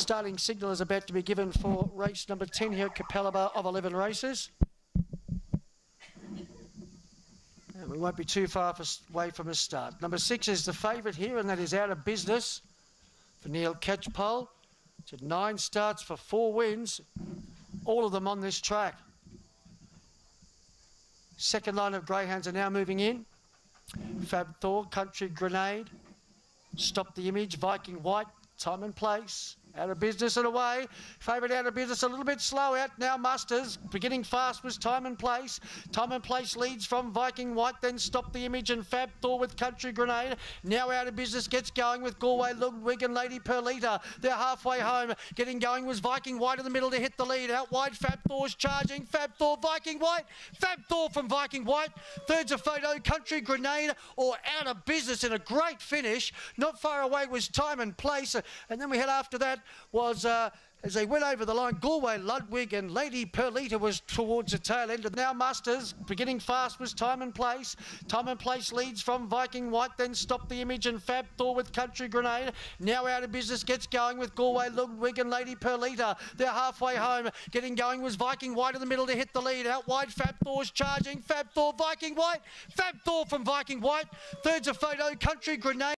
Starting signal is about to be given for race number 10 here at Capalaba of 11 races. And we won't be too far away from a start. Number six is the favourite here, and that is out of business for Neil Catchpole. It's nine starts for four wins, all of them on this track. Second line of greyhounds are now moving in. Fab Thor, Country Grenade, Stop the Image, Viking White, Time and Place, out of business and away. Favourite out of business, a little bit slow out now. Musters beginning fast was time and place. Time and place leads from Viking White, then stop the image and Fab Thor with Country Grenade. Now out of business gets going with Galway Ludwig and Lady Perlita. They're halfway home. Getting going was Viking White in the middle to hit the lead. Out wide, Fab Thor's charging. Fab Thor, Viking White. Fab Thor from Viking White. Third's a photo, Country Grenade or out of business in a great finish. Not far away was time and place. And then we had after that was uh, as they went over the line, Galway Ludwig and Lady Perlita was towards the tail end. And now Masters, beginning fast, was time and place. Time and place leads from Viking White, then stop the image and Fab Thor with Country Grenade. Now out of business, gets going with Galway Ludwig and Lady Perlita. They're halfway home. Getting going was Viking White in the middle to hit the lead. Out wide, Fab Thor's charging. Fab Thor, Viking White. Fab Thor from Viking White. Third's a photo, Country Grenade.